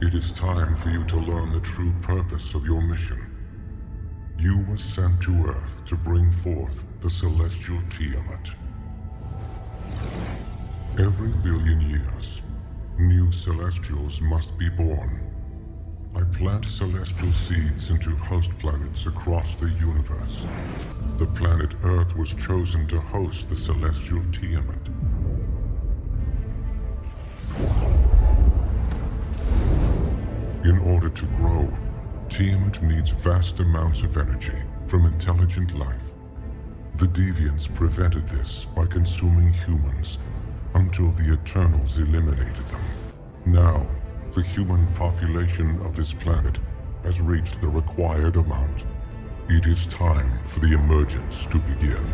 It is time for you to learn the true purpose of your mission. You were sent to Earth to bring forth the celestial Tiamut. Every billion years, new celestials must be born. I plant celestial seeds into host planets across the universe. The planet Earth was chosen to host the celestial Tiamut. In order to grow, Tiamut needs vast amounts of energy from intelligent life. The Deviants prevented this by consuming humans until the Eternals eliminated them. Now, the human population of this planet has reached the required amount. It is time for the emergence to begin.